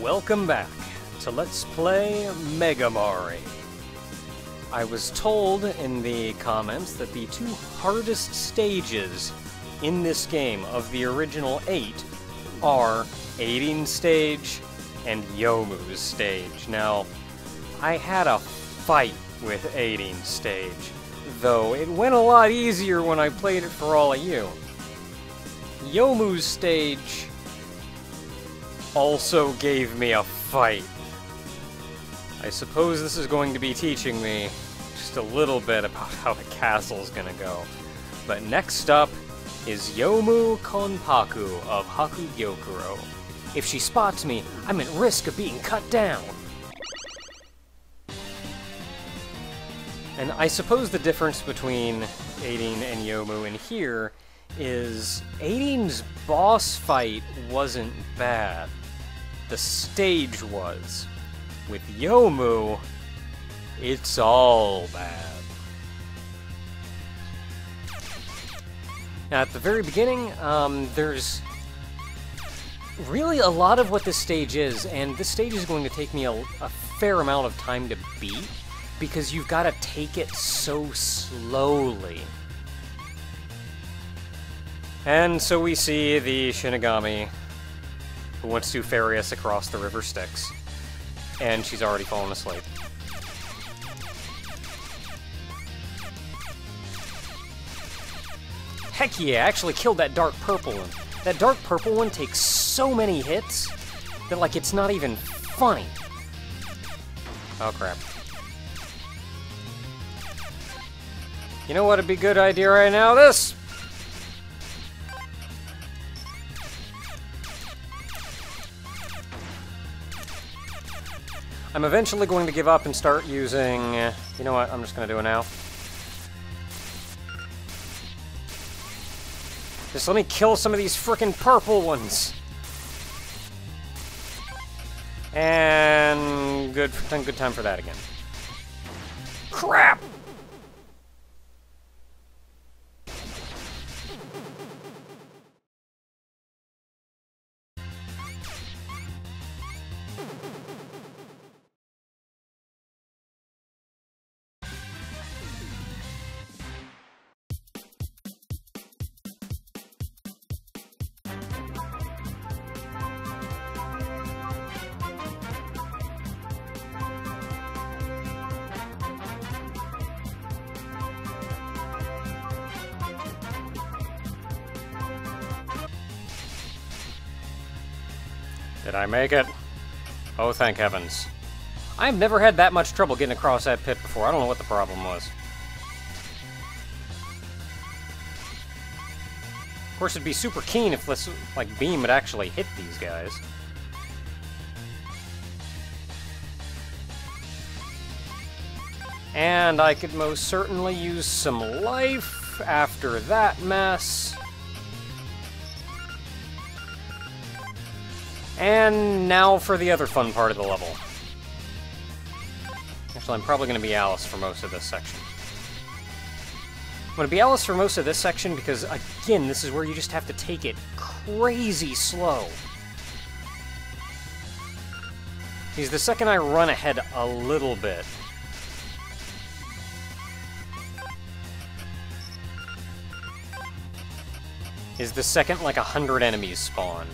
Welcome back to Let's Play MegaMari. I was told in the comments that the two hardest stages in this game of the original eight are Aiding Stage and Yomu's stage. Now, I had a fight with Aiding Stage, though it went a lot easier when I played it for all of you. Yomu's stage also gave me a fight. I suppose this is going to be teaching me just a little bit about how the castle's gonna go. But next up is Yomu Konpaku of Haku Gyokuro. If she spots me, I'm at risk of being cut down. And I suppose the difference between Aiding and Yomu in here is Aiding's boss fight wasn't bad. The stage was. With Yomu, it's all bad. Now, at the very beginning, um, there's really a lot of what this stage is, and this stage is going to take me a, a fair amount of time to beat, because you've got to take it so slowly. And so we see the Shinigami who wants to ferry us across the River Styx. And she's already fallen asleep. Heck yeah, I actually killed that dark purple one. That dark purple one takes so many hits that, like, it's not even funny. Oh, crap. You know what would be a good idea right now? This! I'm eventually going to give up and start using... Uh, you know what, I'm just going to do it now. Just let me kill some of these frickin' purple ones. And good, good time for that again. Crap! Did I make it? Oh, thank heavens. I've never had that much trouble getting across that pit before. I don't know what the problem was. Of course, it'd be super keen if this, like, beam would actually hit these guys. And I could most certainly use some life after that mess. And now for the other fun part of the level. Actually, I'm probably going to be Alice for most of this section. I'm going to be Alice for most of this section because, again, this is where you just have to take it crazy slow. Because the second I run ahead a little bit, is the second like a hundred enemies spawn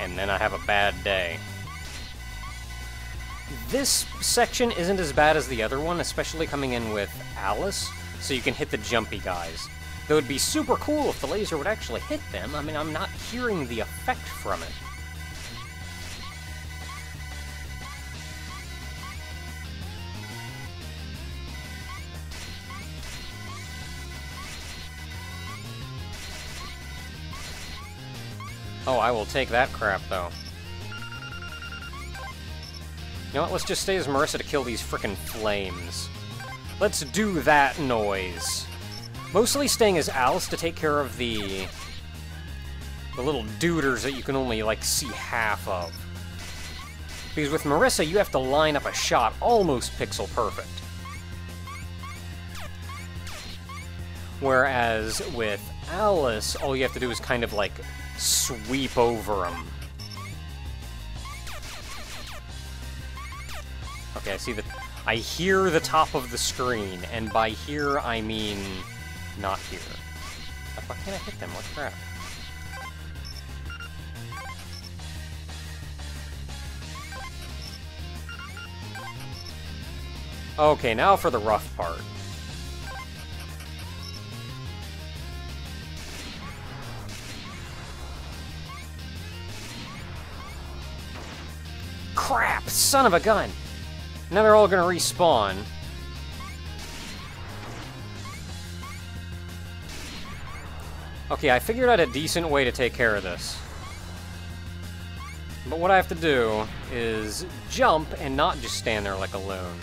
and then I have a bad day. This section isn't as bad as the other one, especially coming in with Alice, so you can hit the jumpy guys. Though it'd be super cool if the laser would actually hit them. I mean, I'm not hearing the effect from it. Oh, I will take that crap, though. You know what, let's just stay as Marisa to kill these frickin' flames. Let's do that noise. Mostly staying as Alice to take care of the... the little duders that you can only, like, see half of. Because with Marisa, you have to line up a shot almost pixel perfect. Whereas with Alice, all you have to do is kind of, like, sweep over them. Okay, I see the... I hear the top of the screen, and by here, I mean not here. Why can't I hit them? What crap? Okay, now for the rough part. Son of a gun! Now they're all gonna respawn. Okay, I figured out a decent way to take care of this. But what I have to do is jump and not just stand there like a loon.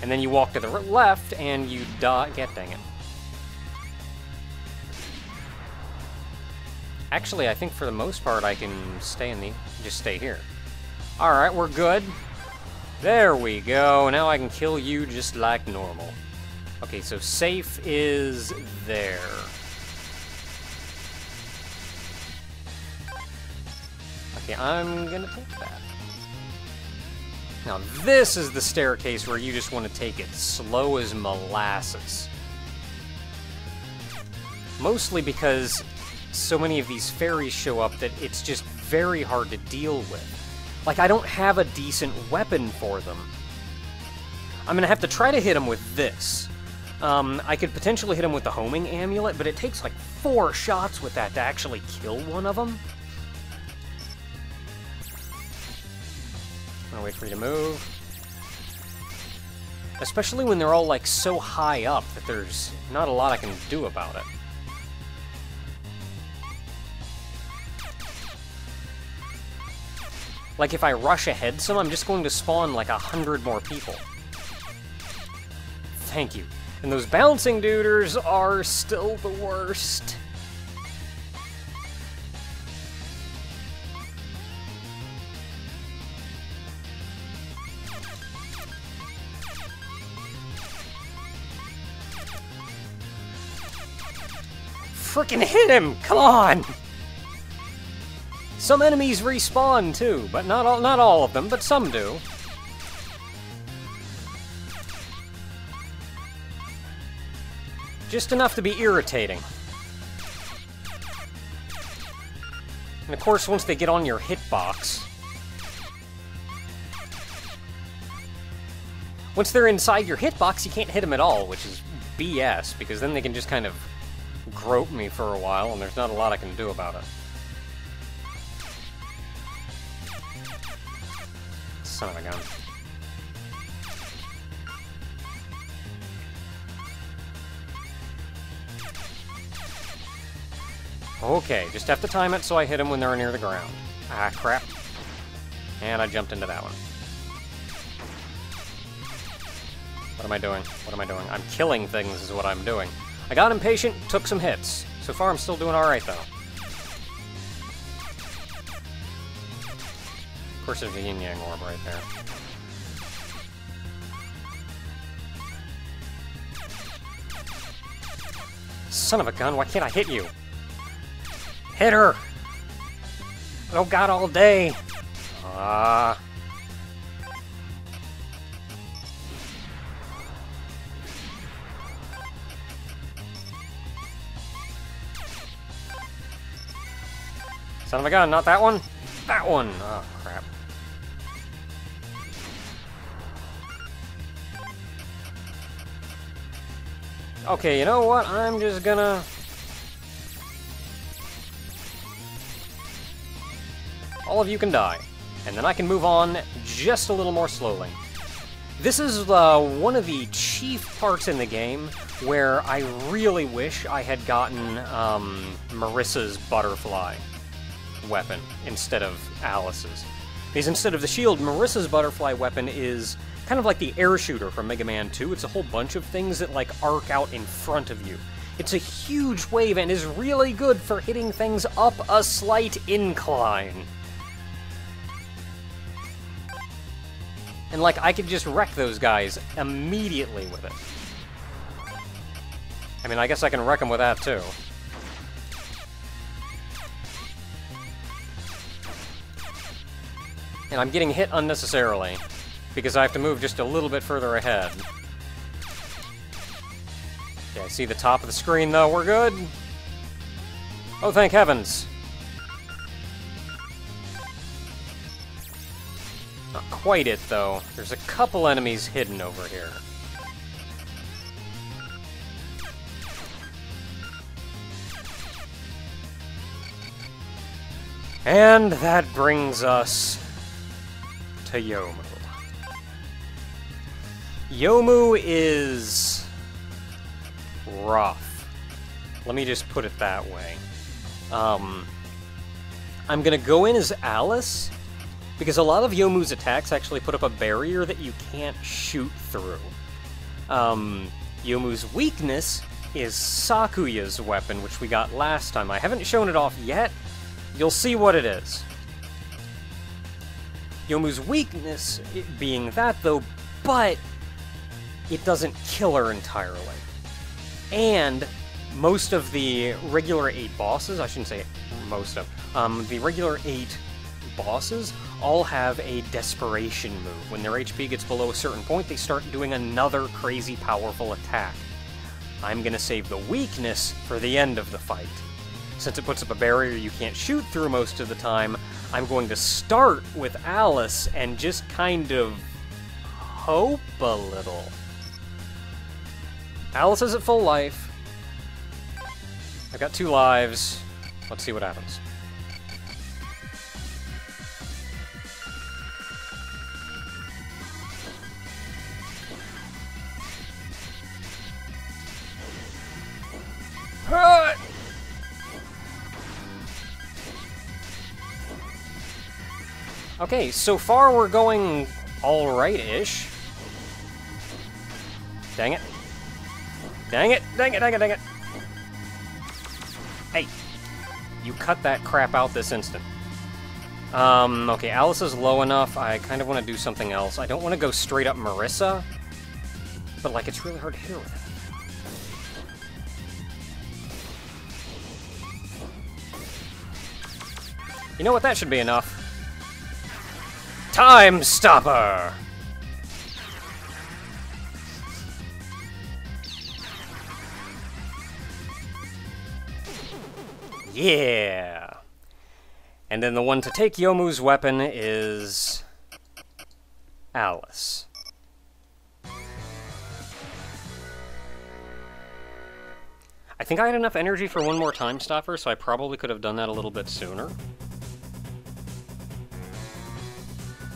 And then you walk to the left and you die. Get dang it. Actually, I think for the most part I can stay in the... just stay here. Alright, we're good. There we go. Now I can kill you just like normal. Okay, so safe is there. Okay, I'm gonna take that. Now this is the staircase where you just want to take it slow as molasses. Mostly because so many of these fairies show up that it's just very hard to deal with. Like, I don't have a decent weapon for them. I'm gonna have to try to hit them with this. Um, I could potentially hit them with the homing amulet, but it takes like four shots with that to actually kill one of them. I'm gonna wait for you to move. Especially when they're all, like, so high up that there's not a lot I can do about it. Like, if I rush ahead some, I'm just going to spawn, like, a hundred more people. Thank you. And those bouncing duders are still the worst. Freaking hit him! Come on! Some enemies respawn too, but not all, not all of them, but some do. Just enough to be irritating. And of course, once they get on your hitbox... Once they're inside your hitbox, you can't hit them at all, which is BS, because then they can just kind of grope me for a while, and there's not a lot I can do about it. Son of a gun. Okay, just have to time it so I hit them when they're near the ground. Ah, crap. And I jumped into that one. What am I doing? What am I doing? I'm killing things is what I'm doing. I got impatient, took some hits. So far, I'm still doing alright, though. Of course, there's a yin-yang orb right there. Son of a gun, why can't I hit you? Hit her! Oh god, all day! Ah... Uh... Son of a gun, not that one. That one! Oh, crap. Okay, you know what? I'm just gonna... All of you can die. And then I can move on just a little more slowly. This is uh, one of the chief parts in the game where I really wish I had gotten um, Marisa's butterfly weapon instead of Alice's. Because instead of the shield, Marisa's butterfly weapon is kind of like the air shooter from Mega Man 2. It's a whole bunch of things that like arc out in front of you. It's a huge wave and is really good for hitting things up a slight incline. And like, I could just wreck those guys immediately with it. I mean, I guess I can wreck them with that too. And I'm getting hit unnecessarily. Because I have to move just a little bit further ahead. Okay, I see the top of the screen, though. We're good. Oh, thank heavens. Not quite it, though. There's a couple enemies hidden over here. And that brings us to Yomu. Yomu is rough. Let me just put it that way. Um, I'm gonna go in as Alice, because a lot of Yomu's attacks actually put up a barrier that you can't shoot through. Um, Yomu's weakness is Sakuya's weapon, which we got last time. I haven't shown it off yet. You'll see what it is. Yomu's weakness being that, though, but it doesn't kill her entirely. And most of the regular eight bosses, I shouldn't say most of, um, the regular eight bosses all have a desperation move. When their HP gets below a certain point, they start doing another crazy powerful attack. I'm gonna save the weakness for the end of the fight. Since it puts up a barrier you can't shoot through most of the time, I'm going to start with Alice and just kind of hope a little. Alice is at full life. I've got two lives. Let's see what happens. Okay, so far we're going alright-ish. Dang it. Dang it, dang it, dang it, dang it. Hey, you cut that crap out this instant. Um, okay, Alice is low enough. I kind of want to do something else. I don't want to go straight up Marisa, but, like, it's really hard to hit her with it. You know what? That should be enough. Time Stopper! Yeah! And then the one to take Yomu's weapon is... Alice. I think I had enough energy for one more Time Stopper, so I probably could have done that a little bit sooner.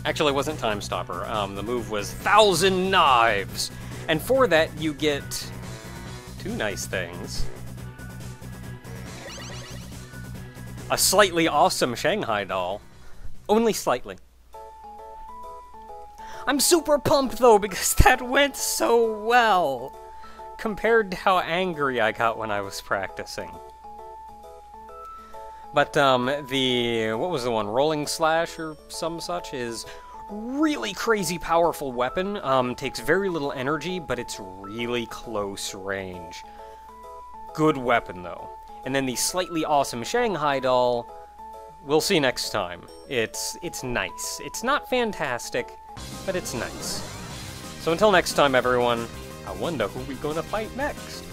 Actually, it wasn't Time Stopper. Um, the move was Thousand Knives! And for that, you get two nice things. A slightly awesome Shanghai doll. Only slightly. I'm super pumped, though, because that went so well! Compared to how angry I got when I was practicing. But, um, the, what was the one, Rolling Slash or some such, is really crazy powerful weapon. Um, takes very little energy, but it's really close range. Good weapon, though. And then the slightly awesome Shanghai doll, we'll see next time. It's, it's nice. It's not fantastic, but it's nice. So until next time, everyone, I wonder who we are gonna fight next.